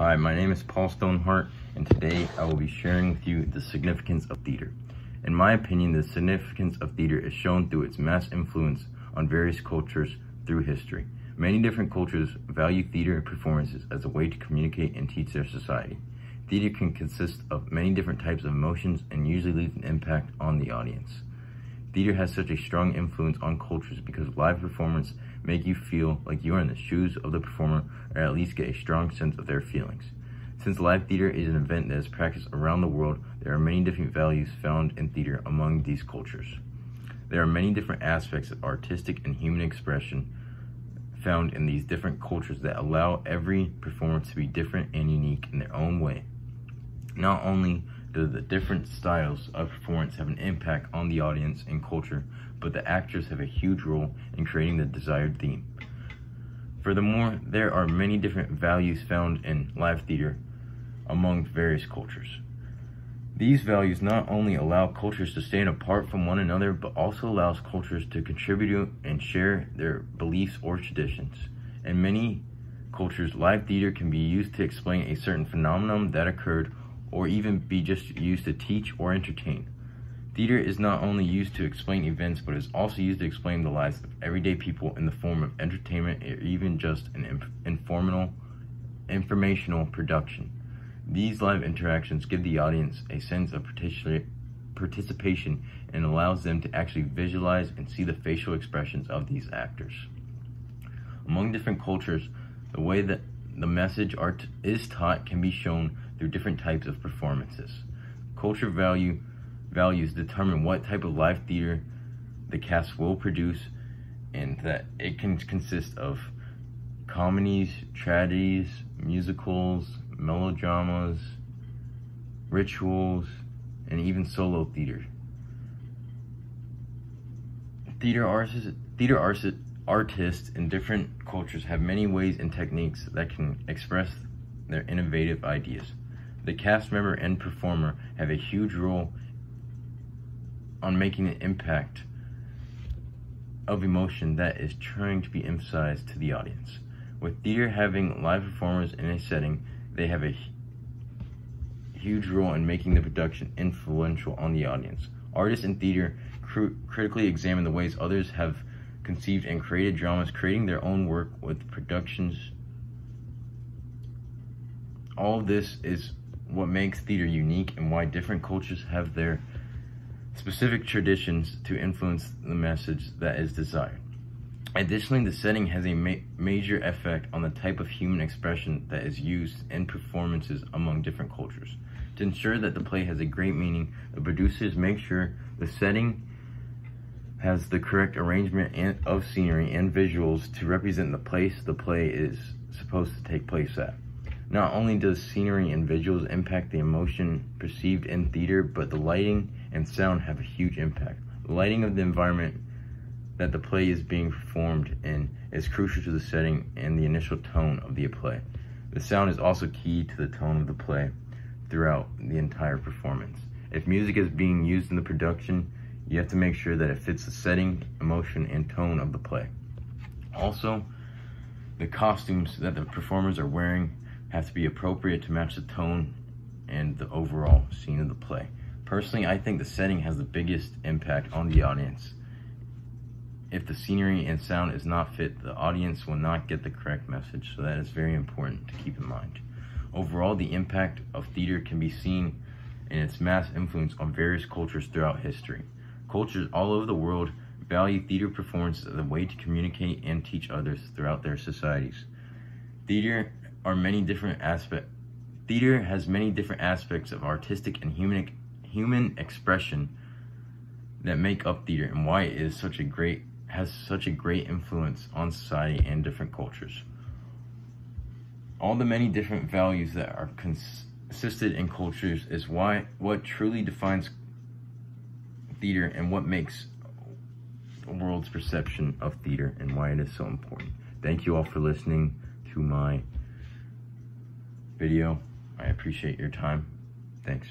Hi, my name is Paul Stoneheart, and today I will be sharing with you the significance of theater. In my opinion, the significance of theater is shown through its mass influence on various cultures through history. Many different cultures value theater and performances as a way to communicate and teach their society. Theater can consist of many different types of emotions and usually leaves an impact on the audience. Theater has such a strong influence on cultures because live performance make you feel like you are in the shoes of the performer or at least get a strong sense of their feelings. Since live theater is an event that is practiced around the world, there are many different values found in theater among these cultures. There are many different aspects of artistic and human expression found in these different cultures that allow every performance to be different and unique in their own way. Not only do the different styles of performance have an impact on the audience and culture, but the actors have a huge role in creating the desired theme. Furthermore, there are many different values found in live theater among various cultures. These values not only allow cultures to stand apart from one another, but also allows cultures to contribute and share their beliefs or traditions. In many cultures, live theater can be used to explain a certain phenomenon that occurred or even be just used to teach or entertain. Theater is not only used to explain events, but is also used to explain the lives of everyday people in the form of entertainment or even just an informational, informational production. These live interactions give the audience a sense of participation and allows them to actually visualize and see the facial expressions of these actors. Among different cultures, the way that the message art is taught can be shown through different types of performances. Culture value values determine what type of live theater the cast will produce and that it can consist of comedies, tragedies, musicals, melodramas, rituals, and even solo theater. Theater artists, theater artists, artists in different cultures have many ways and techniques that can express their innovative ideas. The cast member and performer have a huge role on making an impact of emotion that is trying to be emphasized to the audience. With theater having live performers in a setting, they have a huge role in making the production influential on the audience. Artists in theater cr critically examine the ways others have conceived and created dramas, creating their own work with productions. All this is what makes theater unique and why different cultures have their specific traditions to influence the message that is desired. Additionally, the setting has a ma major effect on the type of human expression that is used in performances among different cultures. To ensure that the play has a great meaning, the producers make sure the setting has the correct arrangement and, of scenery and visuals to represent the place the play is supposed to take place at. Not only does scenery and visuals impact the emotion perceived in theater, but the lighting and sound have a huge impact. The lighting of the environment that the play is being performed in is crucial to the setting and the initial tone of the play. The sound is also key to the tone of the play throughout the entire performance. If music is being used in the production, you have to make sure that it fits the setting, emotion, and tone of the play. Also, the costumes that the performers are wearing have to be appropriate to match the tone and the overall scene of the play. Personally, I think the setting has the biggest impact on the audience. If the scenery and sound is not fit, the audience will not get the correct message, so that is very important to keep in mind. Overall, the impact of theater can be seen in its mass influence on various cultures throughout history. Cultures all over the world value theater performance as a way to communicate and teach others throughout their societies. Theater are many different aspects. Theater has many different aspects of artistic and human human expression that make up theater and why it is such a great has such a great influence on society and different cultures. All the many different values that are consisted in cultures is why what truly defines theater and what makes the world's perception of theater and why it is so important. Thank you all for listening to my video. I appreciate your time. Thanks.